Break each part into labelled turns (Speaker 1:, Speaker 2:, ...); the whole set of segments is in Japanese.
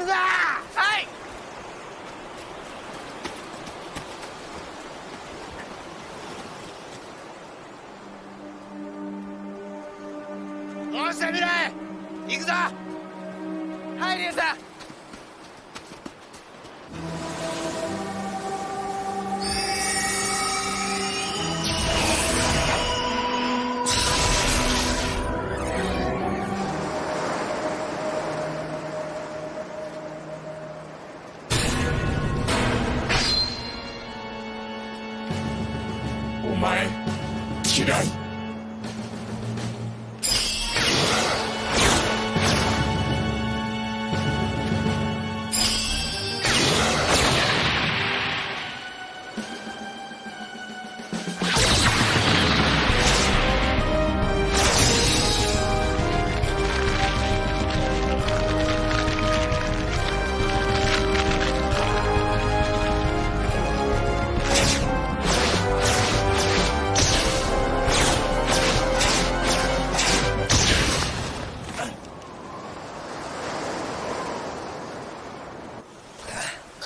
Speaker 1: く前嫌い。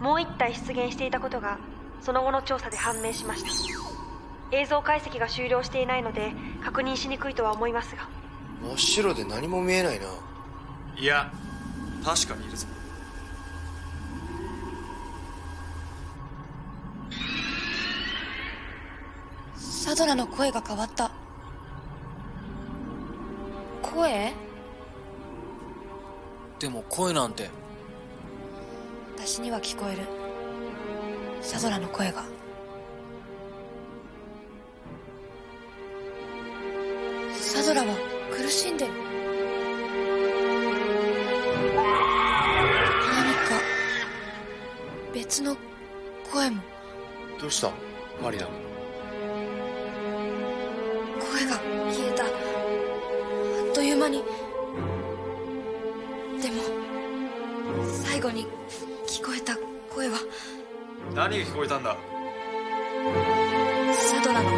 Speaker 2: もう1体出現していたことがその後の調査で判明しました。映像解析が終了していないので確認しにくいとは思いますが。
Speaker 3: 真っ白で何も見えないな。
Speaker 4: いや確かにいるぞ。
Speaker 5: サドラの声が変わった。声？
Speaker 3: でも声なんて
Speaker 5: 私には聞こえる。サドラの声が。サドラは苦しんでる。何か別の声も。
Speaker 3: どうした？マリナ
Speaker 5: 声が消えた。という間に。でも最後に聞こえた声は。
Speaker 4: 何が聞こえたんだ？
Speaker 5: サドラの。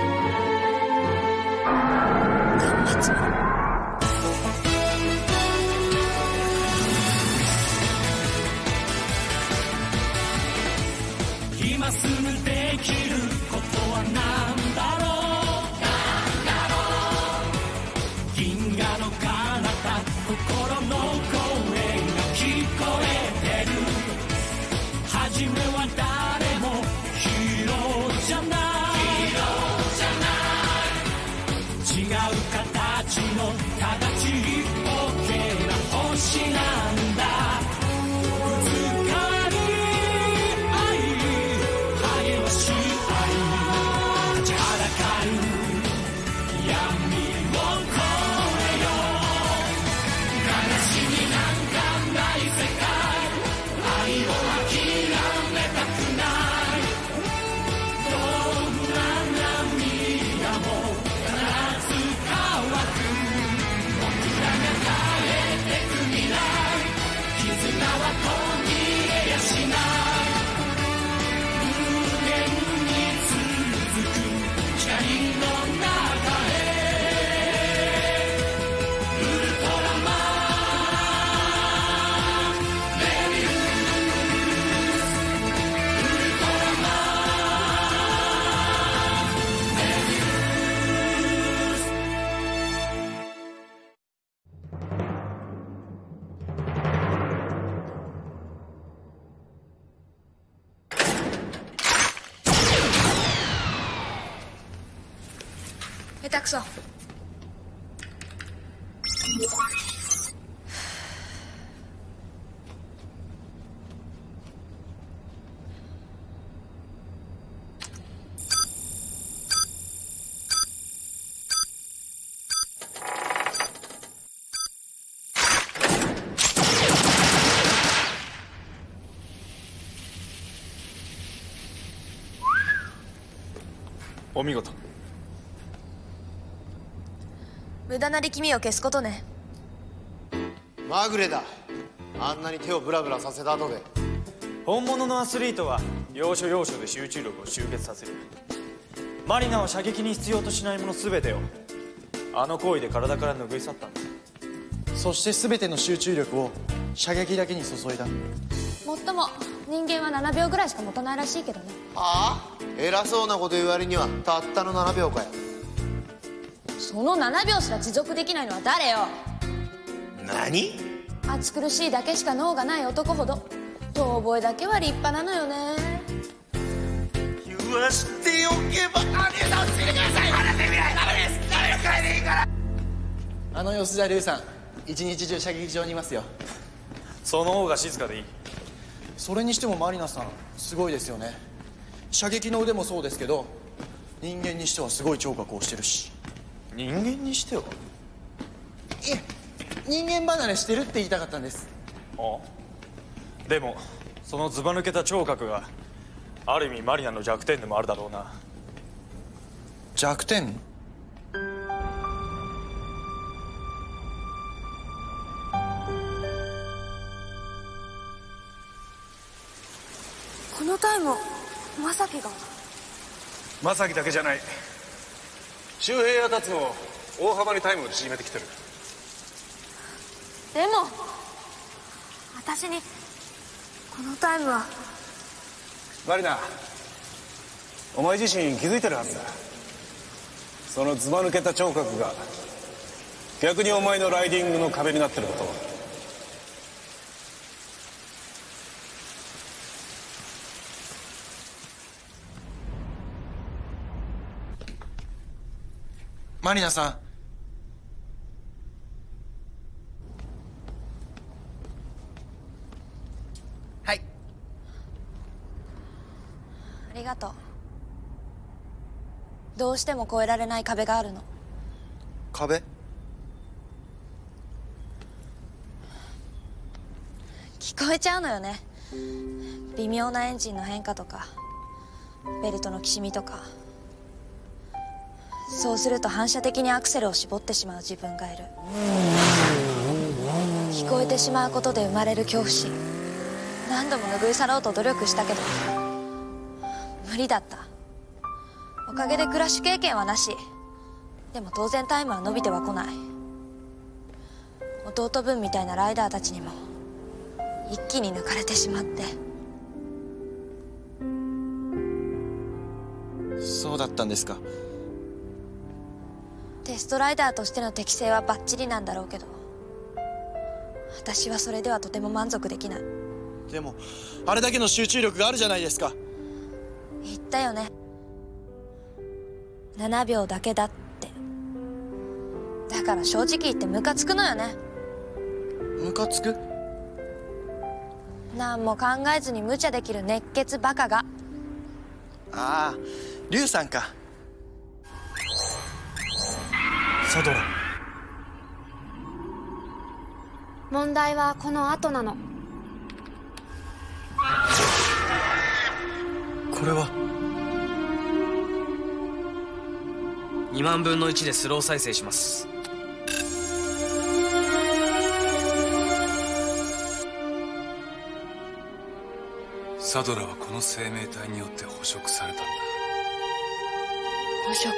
Speaker 5: 端末の
Speaker 4: お見事。
Speaker 6: 無駄な力みを消すことね。
Speaker 1: まぐれだ。あんなに手をブラブラさせた後で。
Speaker 4: 本物のアスリートは要所要所で集中力を集結させる。マリナは射撃に必要としないもの全てを。あの行為で体から拭い去ったんだ。
Speaker 7: そして全ての集中力を射撃だけに注いだ。
Speaker 8: もっとも人間は7秒ぐらいしか持たないらしいけどね。
Speaker 1: ああ？偉そうなこと言われにはたったの7秒かよ。
Speaker 8: その7秒すら持続できないのは誰よ？
Speaker 1: 何？
Speaker 8: 暑苦しいだけしか脳がない男ほど。遠吠えだけは立派なのよね。
Speaker 9: 言わしておけば姉さん教えてください。話してみない。ダメです。ダメです帰でいいから。
Speaker 7: あの様子じゃリュウさん一日中射撃場にいますよ。
Speaker 4: その方が静かでいい。
Speaker 7: それにしてもマリナさんすごいですよね射撃の腕もそうですけど人間にしてはすごい聴覚をしてるし。
Speaker 4: 人間にしては？い
Speaker 7: え人間離れしてるって言いたかったんです。
Speaker 4: あ？でもそのずば抜けた聴覚がある意味マリナの弱点でもあるだろうな。
Speaker 7: 弱点？
Speaker 2: このタイムまさきが。
Speaker 10: 正樹だけじゃない。周平や達も大幅にタイムを縮めてきてる。
Speaker 2: でも私にこのタイムは。
Speaker 10: マリナお前自身気づいてるはずだ。そのずば抜けた聴覚が逆にお前のライディングの壁になってること
Speaker 7: マリナさん。はい。
Speaker 6: ありがとう。どうしても越えられない壁があるの。
Speaker 1: 壁？
Speaker 6: 聞こえちゃうのよね。微妙なエンジンの変化とかベルトのきしみとかそうすると反射的にアクセルを絞ってしまう自分がいる。聞こえてしまうことで生まれる恐怖心。何度も拭い去ろうと努力したけど無理だった。おかげでクラッシュ経験はなし。でも当然タイムは伸びてはこない。弟分みたいなライダーたちにも一気に抜かれてしまって。
Speaker 7: そうだったんですか。
Speaker 6: テストライダーとしての適性はバッチリなんだろうけど。私はそれではとても満足できない。
Speaker 7: でもあれだけの集中力があるじゃないですか。
Speaker 6: 言ったよね。7秒だけだって。だから正直言ってムカつくのよね。
Speaker 7: ムカつく？
Speaker 6: 何も考えずに無茶できる熱血バカが。
Speaker 7: ああリュウさんかサドラ。
Speaker 8: 問題はこの後なの。
Speaker 7: これは
Speaker 3: ？2万分の1でスロー再生します。
Speaker 10: サドラはこの生命体によって捕食されたんだ。
Speaker 6: 捕食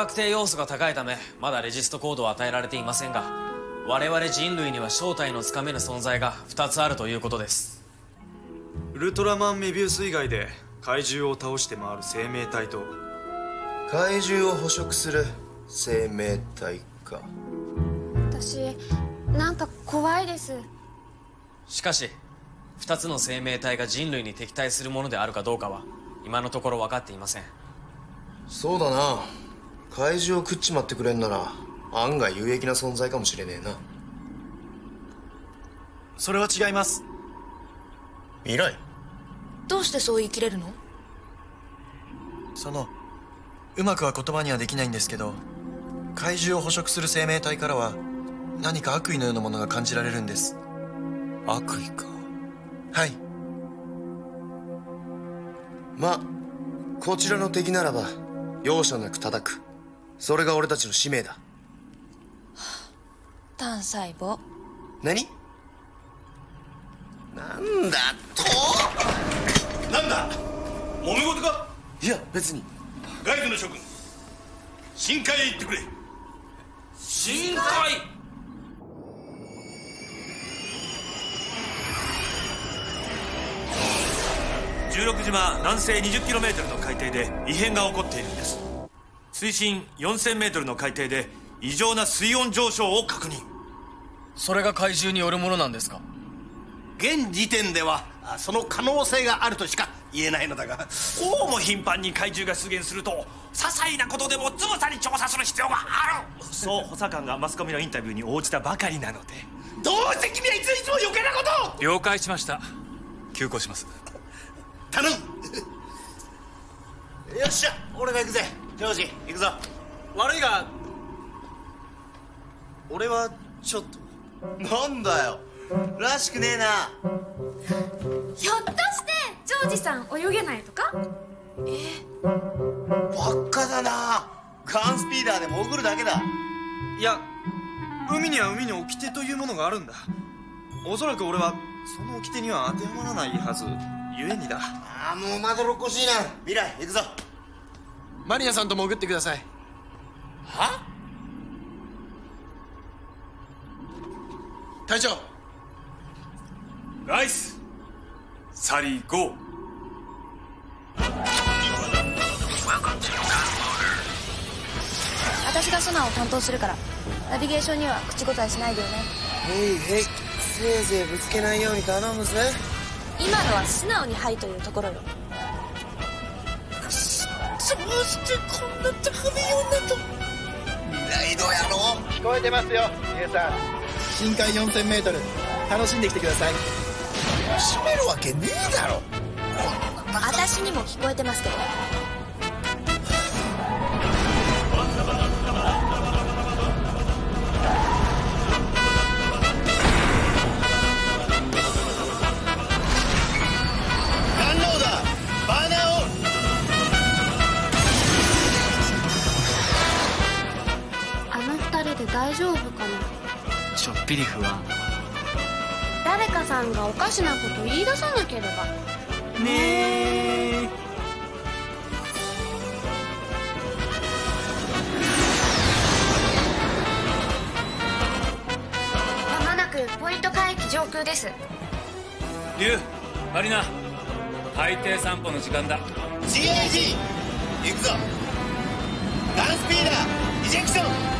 Speaker 3: 確定要素が高いためまだレジストコードは与えられていませんが我々人類には正体のつかめぬ存在が2つあるということです。
Speaker 4: ウルトラマンメビウス以外で怪獣を倒して回る生命体と
Speaker 1: 怪獣を捕食する生命体か。
Speaker 8: 私なんか怖いです。
Speaker 3: しかし2つの生命体が人類に敵対するものであるかどうかは今のところ分かっていません。
Speaker 1: そうだな怪獣を食っちまってくれんなら案外有益な存在かもしれねえな。
Speaker 7: それは違います。
Speaker 1: 未来？
Speaker 6: どうしてそう言い切れるの？
Speaker 7: そのうまくは言葉にはできないんですけど怪獣を捕食する生命体からは何か悪意のようなものが感じられるんです。
Speaker 10: 悪意か。
Speaker 7: はい。
Speaker 1: まあこちらの敵ならば容赦なく叩くそれが俺たちの使命だ。
Speaker 6: 単細胞。
Speaker 1: 何？なんだと？
Speaker 9: なんだ？揉め事か？
Speaker 1: いや別に。
Speaker 9: ガイドの諸君。深海へ行ってくれ。
Speaker 3: 深海
Speaker 9: ？16島南西 20km の海底で異変が起こっているんです水深 4000m の海底で異常な水温上昇を確認。
Speaker 3: それが怪獣によるものなんですか？
Speaker 9: 現時点ではあその可能性があるとしか言えないのだが。こうも頻繁に怪獣が出現すると些細なことでもつぶさに調査する必要がある。そう補佐官がマスコミのインタビューに応じたばかりなので。どうして君はいついつも余計なことを！
Speaker 11: 了解しました。急行します。
Speaker 9: 頼む。よっしゃ俺が行くぜジョージ行くぞ。
Speaker 4: 悪いが俺はちょっと
Speaker 1: なんだよ。らしくねえな。
Speaker 8: ひょっとしてジョージさん泳げないとか？
Speaker 1: ばっかだな。ガンスピーダーで潜るだけだ。
Speaker 4: いや海には海に掟というものがあるんだ。おそらく俺はその掟には当てはまらないはず。ゆえにだ。
Speaker 1: ああもうまどろっこしいな。未来行くぞ
Speaker 7: マリナさんと潜ってください。
Speaker 1: は？
Speaker 7: 隊長。
Speaker 11: ライス。サリーゴー。
Speaker 6: 私がソナーを担当するからナビゲーションには口答えしないでよね。
Speaker 1: へいへい。せいぜいぶつけないように頼むぜ。
Speaker 6: 今のは素直に「はい」というところよ
Speaker 9: してこんな高めようなと。未来の野郎
Speaker 7: 聞こえてますよユウさん。深海 4000m 楽しんできてください。
Speaker 9: 閉めるわけねえだろ。
Speaker 6: 私にも聞こえてますけど
Speaker 8: 大丈夫かな？
Speaker 3: ちょっぴり不安。
Speaker 8: 誰かさんがおかしなこと言い出さなければ。
Speaker 4: ねえ。
Speaker 8: まもなくポイント海域上空です。
Speaker 11: リュウマリナ。海底散歩の時間だ。
Speaker 9: CIG 行くぞ。ガンスピーダー。イジェクション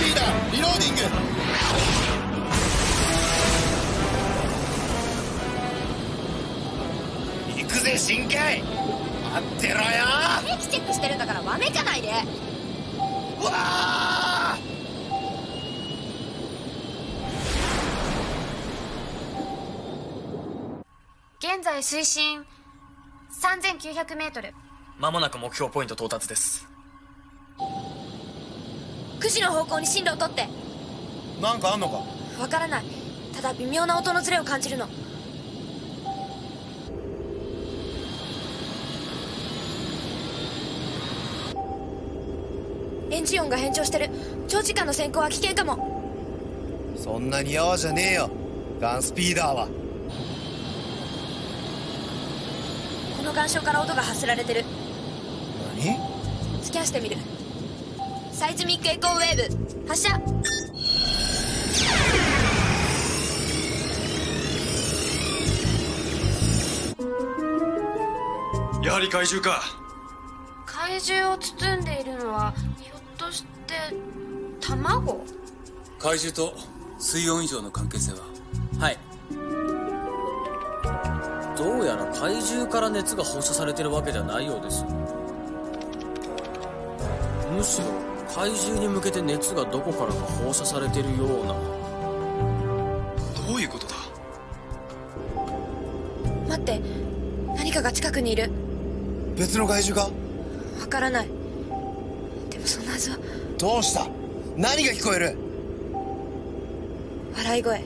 Speaker 9: ガンスピーダーリローディング。行くぜ深海。待ってろよ。
Speaker 6: 定期チェックしてるんだからわめかないで。
Speaker 9: うわあ
Speaker 8: 現在水深 3900m
Speaker 3: まもなく目標ポイント到達です
Speaker 6: 9時の方向に進路を取って。
Speaker 7: なんかあんのか？
Speaker 6: わからない。ただ微妙な音のズレを感じるの。エンジン音が変調してる。長時間の潜航は危険かも。
Speaker 1: そんなにやわじゃねえよ。ガンスピーダーは。
Speaker 6: この岩礁から音が発せられてる。
Speaker 1: 何？
Speaker 6: スキャンしてみるサイズミックエコーウェーブ。発射。
Speaker 4: やはり怪獣か。
Speaker 8: 怪獣を包んでいるのはひょっとして卵？
Speaker 11: 怪獣と水温以上の関係性は？
Speaker 3: はい。どうやら怪獣から熱が放射されてるわけじゃないようです。むしろ怪獣に向けて熱がどこからか放射されてるような。
Speaker 4: どういうことだ？
Speaker 6: 待って何かが近くにいる。
Speaker 1: 別の怪獣か
Speaker 6: わからない。でもそのはずは
Speaker 1: どうした？何が聞こえる？
Speaker 6: 笑い声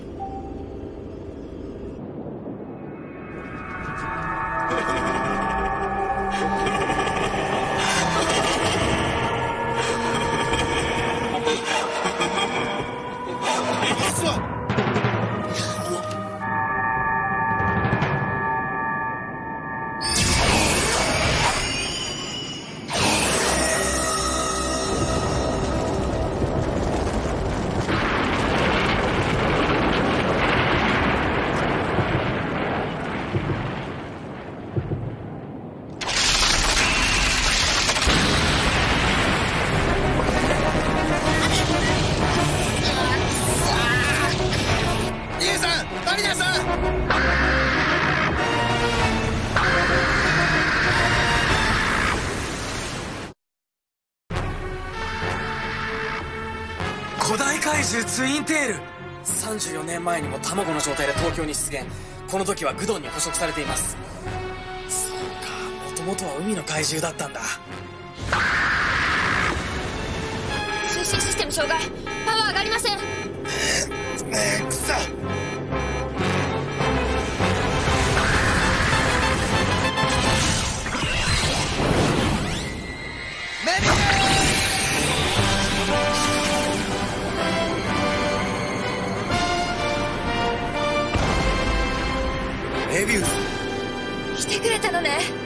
Speaker 3: 古代怪獣ツインテール。34年前にも卵の状態で東京に出現。この時はグドンに捕食されています。そうか。もともとは海の怪獣だったんだ。
Speaker 8: 通信システム障害。パワー上がりません。
Speaker 1: くそス
Speaker 6: 来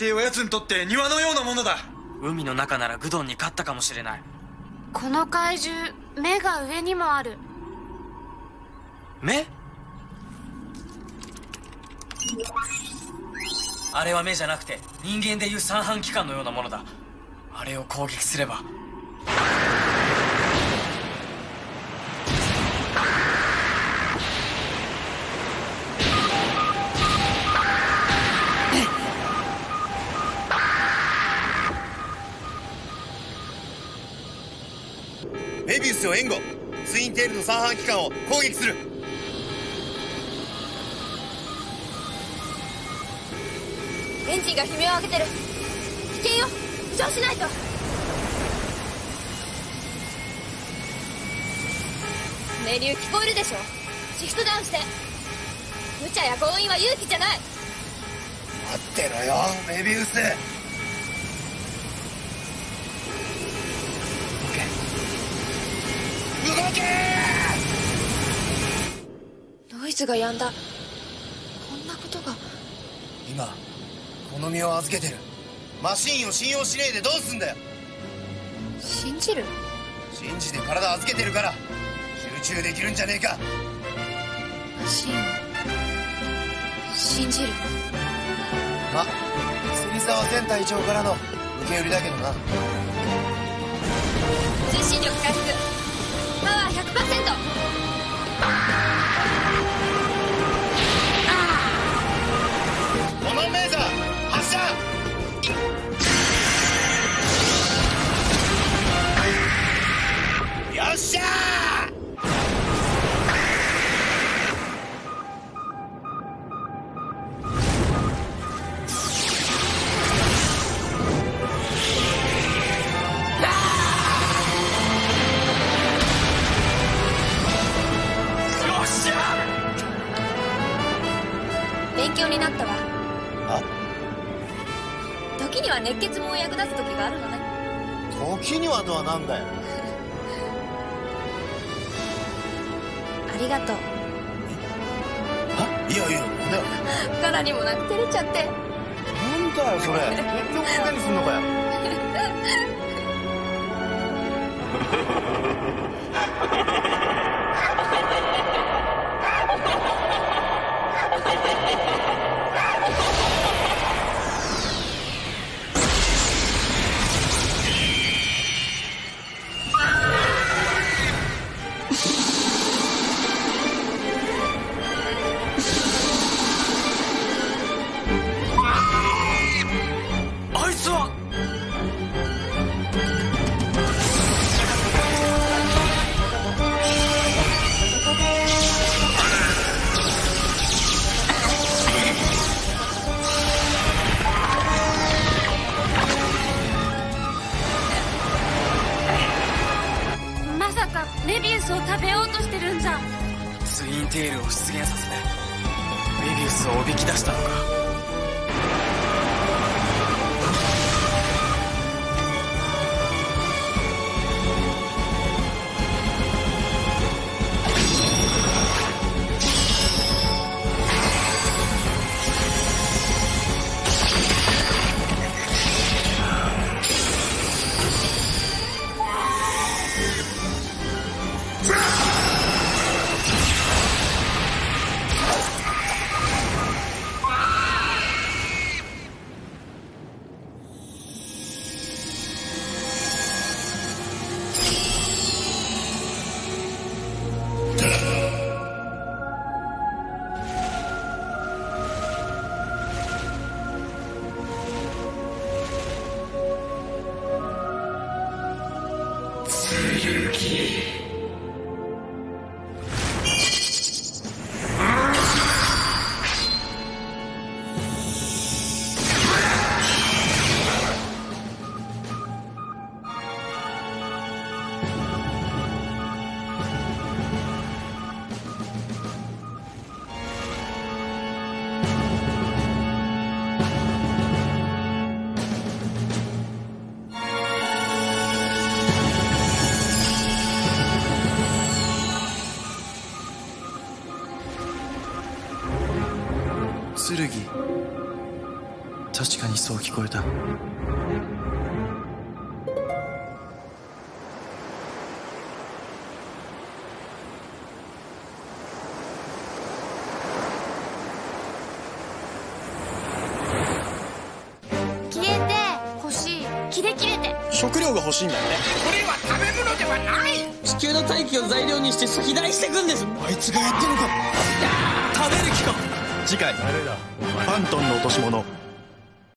Speaker 1: 海底
Speaker 4: は奴にとって庭のようなものだ。
Speaker 3: 海の中ならグドンに勝ったかもしれない。
Speaker 8: この怪獣目が上にもある。
Speaker 3: 目？あれは目じゃなくて人間でいう三半規管のようなものだ。あれを攻撃すれば
Speaker 1: を援護。ツインテールの三半規管を攻撃する。
Speaker 8: エンジンが悲鳴を上げてる。危険よ。浮上しないと。メリュー聞こえるでしょ。シフトダウンして。無茶や強引は勇気じゃない。
Speaker 1: 待ってろよメビウス動け
Speaker 6: ノイズが止んだ。こんなことが。
Speaker 1: 今この身を預けてる。マシーンを信用しねえでどうすんだよ。
Speaker 6: 信じる？
Speaker 1: 信じて体預けてるから集中できるんじゃねえか。
Speaker 6: マシンを信じる。
Speaker 1: ま芹沢前隊長からの受け売りだけどな。
Speaker 8: 推進力回復100%スを食べようとしてるんじゃ
Speaker 3: ツインテールを出現させメビウスをおびき出したのか。
Speaker 7: 確かにそう聞こえた。
Speaker 8: 消えて欲しい。キレキレて。
Speaker 7: 食料が欲しいんだよね。
Speaker 12: これは食べ物ではない。
Speaker 3: 地球の大気を材料にして肥大していくんです。
Speaker 7: あいつがやってるのか。
Speaker 3: 食べる気か。
Speaker 7: 次回「ファントンの落とし物」